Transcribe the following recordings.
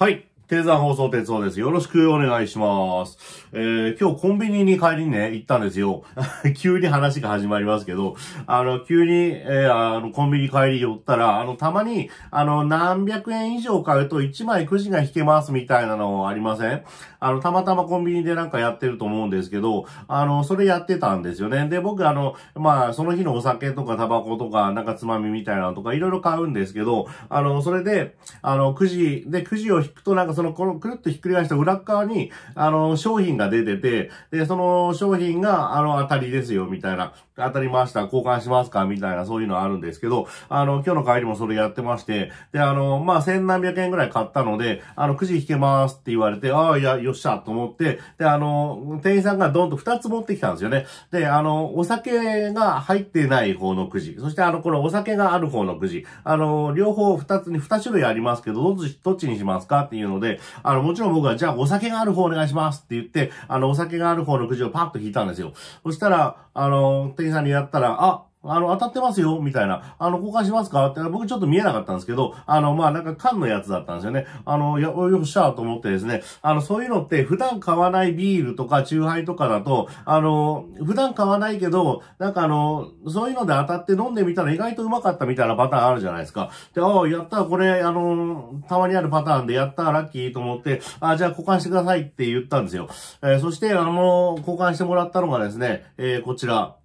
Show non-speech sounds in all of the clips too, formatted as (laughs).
はい。低山放送鉄道です。よろしくお願いします。えー、今日コンビニに帰りにね、行ったんですよ。(laughs) 急に話が始まりますけど、あの、急に、えー、あの、コンビニ帰り寄ったら、あの、たまに、あの、何百円以上買うと1枚くじが引けますみたいなのありません？あの、たまたまコンビニでなんかやってると思うんですけど、あの、それやってたんですよね。で、僕あの、まあ、その日のお酒とかタバコとか、なんかつまみみたいなのとか、いろいろ買うんですけど、あの、それで、あの、くじ、で、くじを引くとなんかその、この、くるっとひっくり返した裏側に、あの、商品が出てて、で、その商品が、あの、当たりですよ、みたいな。当たりました、交換しますかみたいな、そういうのあるんですけど、あの、今日の帰りもそれやってまして、で、あの、まあ、千何百円ぐらい買ったので、あの、くじ引けますって言われて、ああ、いや、よっしゃ、と思って、で、あの、店員さんがドンと二つ持ってきたんですよね。で、あの、お酒が入ってない方のくじ、そしてあの、このお酒がある方のくじ、あの、両方二つに二種類ありますけど、どっち、どっちにしますかっていうので、であの、もちろん僕は、じゃあお酒がある方お願いしますって言って、あの、お酒がある方のくじをパッと引いたんですよ。そしたら、あの、店員さんにやったら、あ、あの、当たってますよ、みたいな。あの、交換しますか？って僕ちょっと見えなかったんですけど、あの、まあ、なんか缶のやつだったんですよね。あの、よ、よっしゃーと思ってですね、あの、そういうのって普段買わないビールとかチューハイとかだと、あの、普段買わないけど、なんかあの、そういうので当たって飲んでみたら意外とうまかったみたいなパターンあるじゃないですか。で、ああ、やったこれ、あの、たまにあるパターンでやったラッキーと思って、あじゃあ交換してくださいって言ったんですよ。えー、そして、あの、交換してもらったのがですね、えー、こちら。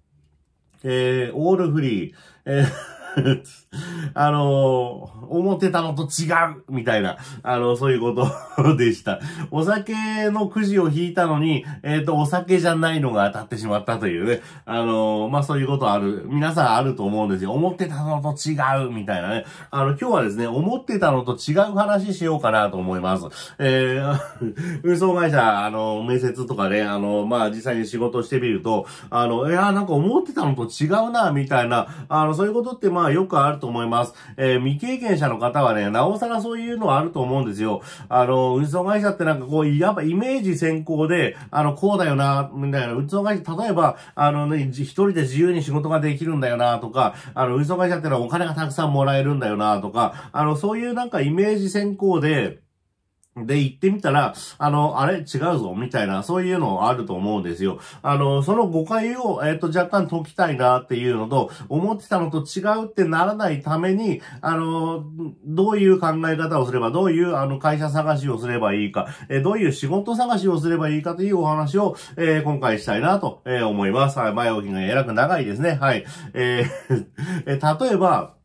えー、オールフリー、えーあの思ってたのと違うみたいな、あの、そういうことでした。お酒のくじを引いたのに、えっ、ー、と、お酒じゃないのが当たってしまったというね、あのまあ、そういうことある、皆さんあると思うんですよ。思ってたのと違うみたいなね。あの、今日はですね、思ってたのと違う話しようかなと思います。えー、(laughs) 運送会社、あの、面接とかね、あの、まあ、実際に仕事してみると、あの、いや、なんか思ってたのと違うな、みたいな、あの、そういうことって、ま、あよくあると思います。えー、未経験者の方はね、なおさらそういうのはあると思うんですよ。あの、運送会社ってなんかこう、やっぱイメージ先行で、あの、こうだよな、みたいな、運送会社、例えば、あのね、一人で自由に仕事ができるんだよな、とか、あの、運送会社ってのはお金がたくさんもらえるんだよな、とか、あの、そういうなんかイメージ先行で、で、行ってみたら、あの、あれ？違うぞ、みたいな、そういうのあると思うんですよ。あの、その誤解を、えっ、ー、と、若干解きたいなっていうのと、思ってたのと違うってならないために、あの、どういう考え方をすれば、どういう、あの、会社探しをすればいいか、えー、どういう仕事探しをすればいいかというお話を、えー、今回したいなと、え思います。はい、前置きが偉く長いですね。はい。えー、(laughs) 例えば、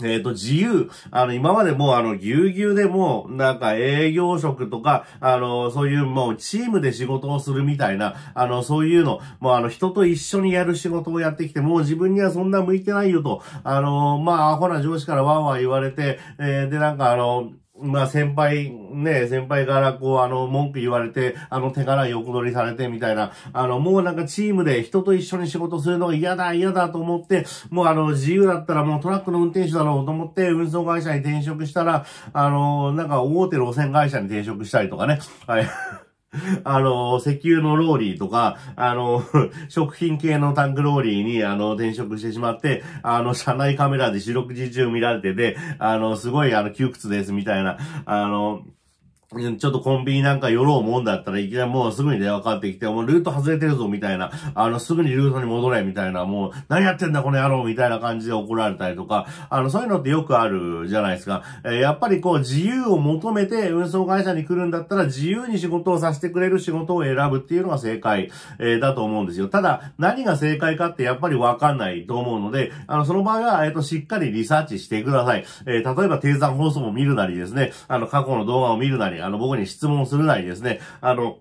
えっ、ー、と、自由。あの、今までもうあの、ぎゅうぎゅうでもう、なんか営業職とか、あの、そういうもうチームで仕事をするみたいな、あの、そういうの、もうあの、人と一緒にやる仕事をやってきて、もう自分にはそんな向いてないよと、あの、まあ、アホな上司からワンワン言われて、えー、で、なんかあの、まあ先輩、ね、先輩からこう、あの、文句言われて、あの、手柄横取りされてみたいな、あの、もうなんかチームで人と一緒に仕事するのが嫌だ、嫌だと思って、もうあの、自由だったらもうトラックの運転手だろうと思って、運送会社に転職したら、あの、なんか大手路線会社に転職したりとかね、はい。(laughs) あの、石油のローリーとか、あの、(laughs) 食品系のタンクローリーに、あの、転職してしまって、あの、車内カメラで四六時中見られてて、あの、すごい、あの、窮屈です、みたいな、あの、ちょっとコンビニなんか寄ろうもんだったらいきなりもうすぐに電話かかってきて、もうルート外れてるぞみたいな、あの、すぐにルートに戻れみたいな、もう何やってんだこの野郎みたいな感じで怒られたりとか、あの、そういうのってよくあるじゃないですか。えー、やっぱりこう自由を求めて運送会社に来るんだったら自由に仕事をさせてくれる仕事を選ぶっていうのが正解、えー、だと思うんですよ。ただ、何が正解かってやっぱりわかんないと思うので、あの、その場合は、えっ、ー、と、しっかりリサーチしてください。え、例えば低山放送も見るなりですね、あの、過去の動画を見るなり、あの、僕に質問するなりですね、あの、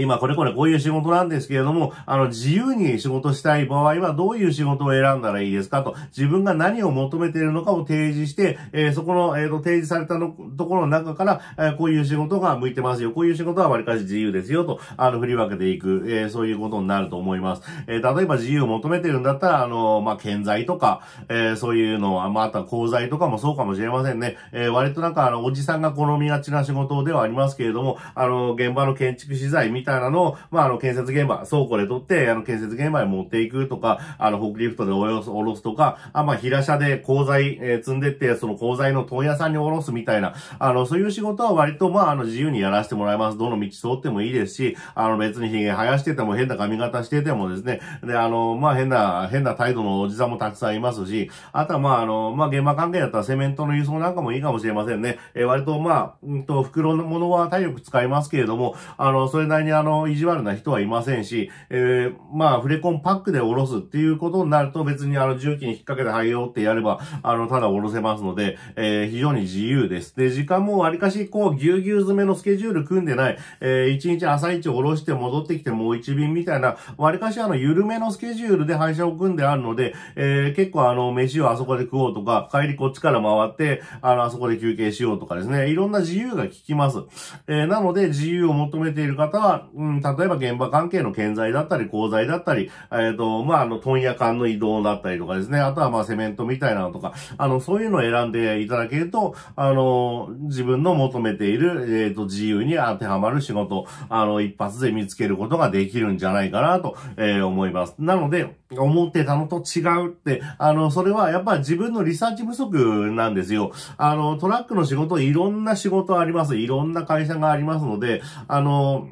今これこれこういう仕事なんですけれども、あの、自由に仕事したい場合はどういう仕事を選んだらいいですかと、自分が何を求めているのかを提示して、えー、そこの、えっ、ー、と、提示されたのところの中から、えー、こういう仕事が向いてますよ、こういう仕事は割かし自由ですよと、あの、振り分けていく、えそういうことになると思います。え例えば自由を求めてるんだったら、あの、まあ、建材とか、えそういうのは、まあ、あとは鋼材とかもそうかもしれませんね。え割となんか、あの、おじさんが好みがちな仕事ではありますけれども、あの、現場の建築資材みたいなのを、まあ、あの、建設現場、倉庫で取って、あの、建設現場に持っていくとか、あの、フォークリフトでおろす、おろすとか、あ、まあ、平車で鋼材、えー、積んでって、その鋼材の問屋さんにおろすみたいな、あの、そういう仕事は割と、まあ、あの、自由にやらせてもらいます。どの道通ってもいいですし、あの、別に髭生やしてても変な髪型しててもですね、で、あの、まあ、変な、変な態度のおじさんもたくさんいますし、あとは、まあ、あの、まあ、現場関係だったらセメントの輸送なんかもいいかもしれませんね。えー、割と、まあ、うんと、袋のものは体力使いますけれども、あの、それなりにあの、意地悪な人はいませんし、えー、まあ、フレコンパックで下ろすっていうことになると別にあの、重機に引っ掛けて入ようってやれば、あの、ただ下ろせますので、えー、非常に自由です。で、時間も割かし、こう、ぎゅうぎゅう詰めのスケジュール組んでない、えー、一日朝一下ろして戻ってきてもう一便みたいな、割かしあの、緩めのスケジュールで配車を組んであるので、えー、結構あの、飯をあそこで食おうとか、帰りこっちから回って、あの、あそこで休憩しようとかですね、いろんな自由が効きます。えー、なので、自由を求めている方は、うん、例えば現場関係の建材だったり、鋼材だったり、えっ、ー、と、まあ、あの、問屋間の移動だったりとかですね、あとはまあ、セメントみたいなのとか、あの、そういうのを選んでいただけると、あの、自分の求めている、えっ、ー、と、自由に当てはまる仕事、あの、一発で見つけることができるんじゃないかなと、えー、思います。なので、思ってたのと違うって、あの、それはやっぱ自分のリサーチ不足なんですよ。あの、トラックの仕事、いろんな仕事あります。いろんな会社がありますので、あの、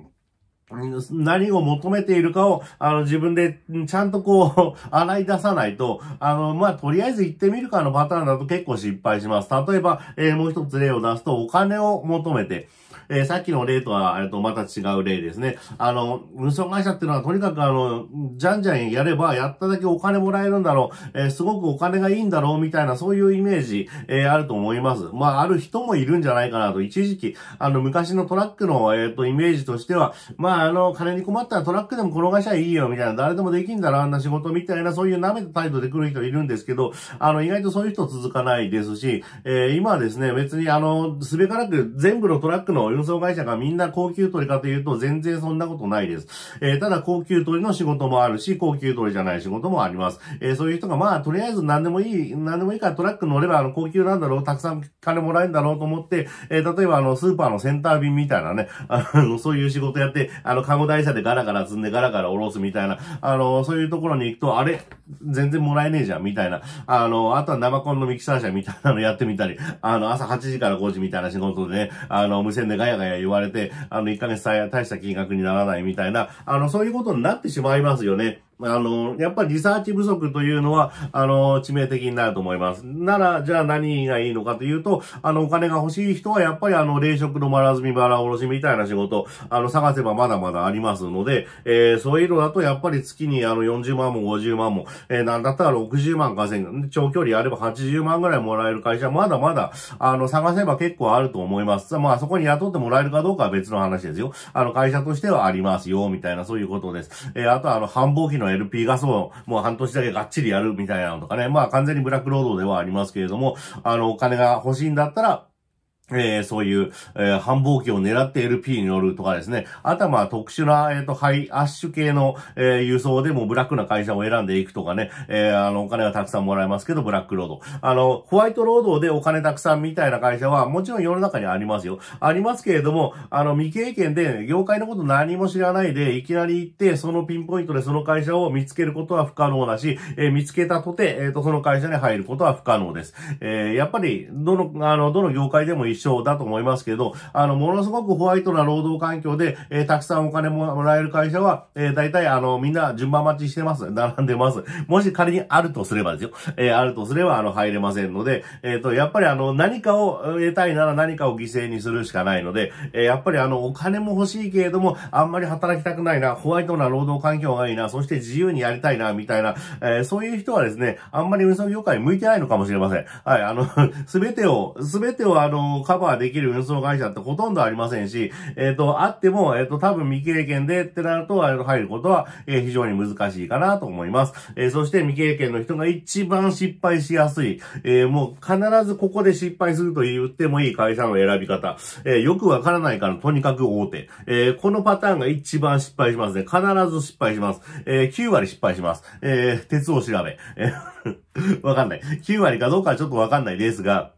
何を求めているかを、あの、自分で、ちゃんとこう、(laughs) 洗い出さないと、あの、まあ、とりあえず行ってみるかのパターンだと結構失敗します。例えば、えー、もう一つ例を出すと、お金を求めて、えー、さっきの例とは、えっと、また違う例ですね。あの、運送会社っていうのはとにかくあの、じゃんじゃんやれば、やっただけお金もらえるんだろう、えー、すごくお金がいいんだろう、みたいな、そういうイメージ、えー、あると思います。まあ、ある人もいるんじゃないかなと、一時期、あの、昔のトラックの、えっ、と、イメージとしては、まあ、あの、金に困ったらトラックでも転がしゃいいよ、みたいな、誰でもできんだろ、あんな仕事みたいな、そういう舐めた態度で来る人いるんですけど、あの、意外とそういう人続かないですし、え今はですね、別にあの、すべからく全部のトラックの運送会社がみんな高級取りかというと、全然そんなことないです。えー、ただ高級取りの仕事もあるし、高級取りじゃない仕事もあります。えー、そういう人が、まあ、とりあえず何でもいい、何でもいいからトラック乗れば、あの、高級なんだろう、たくさん金もらえるんだろうと思って、えー、例えばあの、スーパーのセンター便みたいなね、(laughs) あの、そういう仕事やって、あの、カゴ台車でガラガラ積んでガラガラ下ろすみたいな、あの、そういうところに行くと、あれ全然もらえねえじゃん、みたいな。あの、あとは生コンのミキサー車みたいなのやってみたり、あの、朝8時から5時みたいな仕事でね、あの、無線でガヤガヤ言われて、あの、1ヶ月大した金額にならないみたいな、あの、そういうことになってしまいますよね。あの、やっぱりリサーチ不足というのは、あの、致命的になると思います。なら、じゃあ何がいいのかというと、あの、お金が欲しい人は、やっぱりあの、冷食のまらずみばらおろしみたいな仕事、あの、探せばまだまだありますので、えー、そういうのだと、やっぱり月にあの、40万も50万も、えー、なんだったら60万稼ぐ。長距離あれば80万ぐらいもらえる会社、まだまだ、あの、探せば結構あると思います。まあ、そこに雇ってもらえるかどうかは別の話ですよ。あの、会社としてはありますよ、みたいな、そういうことです。えー、あとあの、繁忙期の LP ガスをもう半年だけがっちりやるみたいなのとかね。まあ完全にブラックロードではありますけれども、あの、お金が欲しいんだったら、えー、そういう、えー、繁忙期を狙って LP に乗るとかですね。あとはまあ特殊な、えっ、ー、と、ハイアッシュ系の、えー、輸送でもブラックな会社を選んでいくとかね。えー、あの、お金がたくさんもらえますけど、ブラックロード。あの、ホワイトロードでお金たくさんみたいな会社は、もちろん世の中にありますよ。ありますけれども、あの、未経験で、業界のこと何も知らないで、いきなり行って、そのピンポイントでその会社を見つけることは不可能だし、えー、見つけたとて、えっ、と、その会社に入ることは不可能です。えー、やっぱり、どの、あの、どの業界でも一緒だと思いますますけど、あの、ものすごくホワイトな労働環境で、えー、たくさんお金ももらえる会社は、えー、大体あの、みんな順番待ちしてます。(laughs) 並んでます。もし仮にあるとすればですよ。えー、あるとすれば、あの、入れませんので、えっ、ー、と、やっぱりあの、何かを得たいなら何かを犠牲にするしかないので、えー、やっぱりあの、お金も欲しいけれども、あんまり働きたくないな、ホワイトな労働環境がいいな、そして自由にやりたいな、みたいな、えー、そういう人はですね、あんまり運送業界向いてないのかもしれません。はい、あの、(laughs) すべてを、すべてをあの、カバーできる運送会社ってほとんどありませんし、えっ、ー、と、あっても、えっ、ー、と、多分未経験でってなると、入ることは、えー、非常に難しいかなと思います。えー、そして未経験の人が一番失敗しやすい、えー、もう必ずここで失敗すると言ってもいい会社の選び方、えー、よくわからないからとにかく大手、えー、このパターンが一番失敗しますね。必ず失敗します。えー、9割失敗します。えー、鉄を調べ。えー、(laughs) わかんない。9割かどうかはちょっとわかんないですが、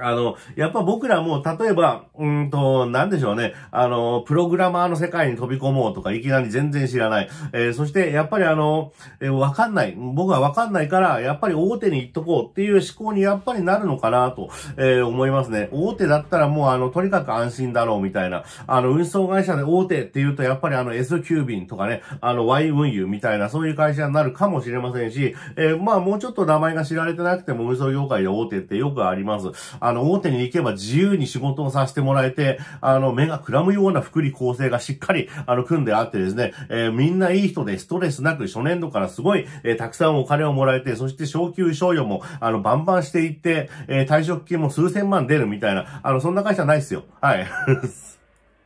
あの、やっぱ僕らも、例えば、うんと、なんでしょうね。あの、プログラマーの世界に飛び込もうとか、いきなり全然知らない。えー、そして、やっぱりあの、えー、わかんない。僕はわかんないから、やっぱり大手に行っとこうっていう思考にやっぱりなるのかなと、えー、思いますね。大手だったらもうあの、とにかく安心だろうみたいな。あの、運送会社で大手っていうと、やっぱりあの、S 急便とかね、あの、Y 運輸みたいな、そういう会社になるかもしれませんし、え、まあ、もうちょっと名前が知られてなくても、運送業界で大手ってよくあります。あの、大手に行けば自由に仕事をさせてもらえて、あの、目がくらむような福利構成がしっかり、あの、組んであってですね、えー、みんないい人でストレスなく初年度からすごい、えー、たくさんお金をもらえて、そして昇給賞与も、あの、バンバンしていって、えー、退職金も数千万出るみたいな、あの、そんな会社ないっすよ。はい。(laughs)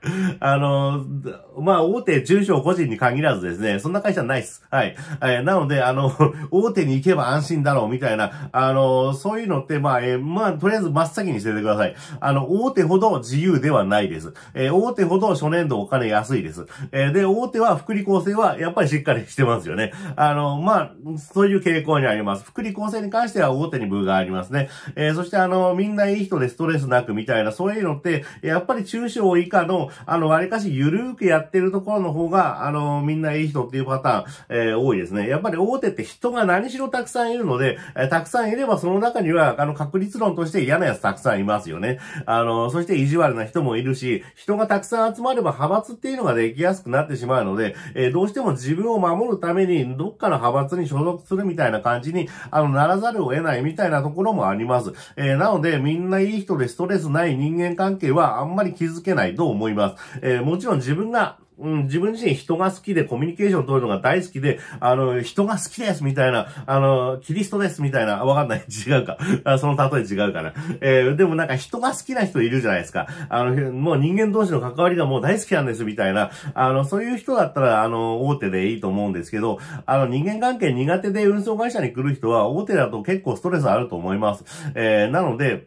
(laughs) あの、まあ、大手、中小個人に限らずですね、そんな会社ないっす。はい。えー、なので、あの、(laughs) 大手に行けば安心だろう、みたいな、あの、そういうのって、まあ、えー、まあ、とりあえず真っ先にしててください。あの、大手ほど自由ではないです。えー、大手ほど初年度お金安いです。え、で、大手は福利厚生はやっぱりしっかりしてますよね。あの、まあ、そういう傾向にあります。福利厚生に関しては大手に部がありますね。え、そしてあの、みんないい人でストレスなくみたいな、そういうのって、やっぱり中小以下の、あの、割かしゆるーくやってるところの方が、あの、みんないい人っていうパターン、えー、多いですね。やっぱり大手って人が何しろたくさんいるので、えー、たくさんいればその中には、あの、確率論として嫌なやつたくさんいますよね。あの、そして意地悪な人もいるし、人がたくさん集まれば派閥っていうのができやすくなってしまうので、えー、どうしても自分を守るために、どっかの派閥に所属するみたいな感じに、あの、ならざるを得ないみたいなところもあります。えー、なので、みんないい人でストレスない人間関係はあんまり気づけないと思います。ますえー、もちろん自分がうん、自分自身人が好きでコミュニケーションを取るのが大好きで、あの、人が好きですみたいな、あの、キリストですみたいな、わかんない。(laughs) 違うか。その例え違うかな。えー、でもなんか人が好きな人いるじゃないですか。あの、もう人間同士の関わりがもう大好きなんですみたいな、あの、そういう人だったら、あの、大手でいいと思うんですけど、あの、人間関係苦手で運送会社に来る人は、大手だと結構ストレスあると思います。えー、なので、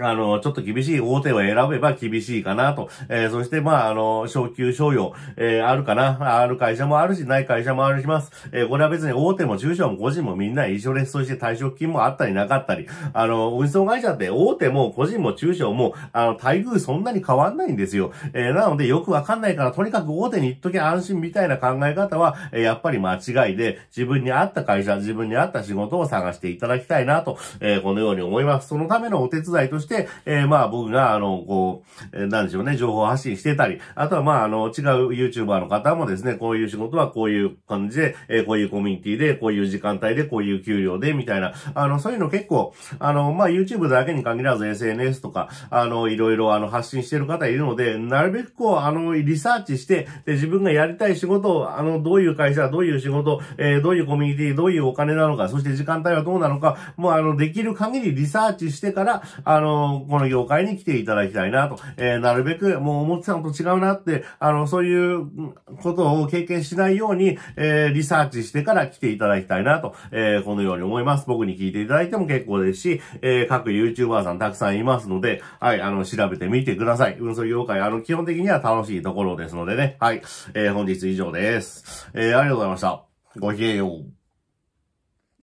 あの、ちょっと厳しい大手を選べば厳しいかなと。えー、そして、まあ、あの、昇給賞与、えー、あるかな。ある会社もあるし、ない会社もあるします。えー、これは別に大手も中小も個人もみんな一緒です。そして退職金もあったりなかったり。あの、運送会社って大手も個人も中小も、あの、待遇そんなに変わんないんですよ。えー、なので、よくわかんないから、とにかく大手に行っときゃ安心みたいな考え方は、えー、やっぱり間違いで、自分に合った会社、自分に合った仕事を探していただきたいなと、えー、このように思います。そのためのお手伝いとして、えー、まあ僕が、あの、こう、えー、なんでしょうね、情報発信してたり、あとはまあ、あの、違う YouTuber の方もですね、こういう仕事はこういう感じで、えー、こういうコミュニティで、こういう時間帯で、こういう給料で、みたいな、あの、そういうの結構、あの、まあ YouTube だけに限らず SNS とか、あの、いろいろあの、発信してる方いるので、なるべくこう、あの、リサーチして、で、自分がやりたい仕事を、あの、どういう会社、どういう仕事、えー、どういうコミュニティ、どういうお金なのか、そして時間帯はどうなのか、もうあの、できる限りリサーチしてから、あのの、この業界に来ていただきたいなと、えー、なるべくもう思ってたのと違うなって、あの、そういうことを経験しないように、えー、リサーチしてから来ていただきたいなと、えー、このように思います。僕に聞いていただいても結構ですし、えー、各 YouTuber さんたくさんいますので、はい、あの、調べてみてください。運送業界、あの、基本的には楽しいところですのでね。はい、えー、本日以上です。えー、ありがとうございました。ごきげんよう。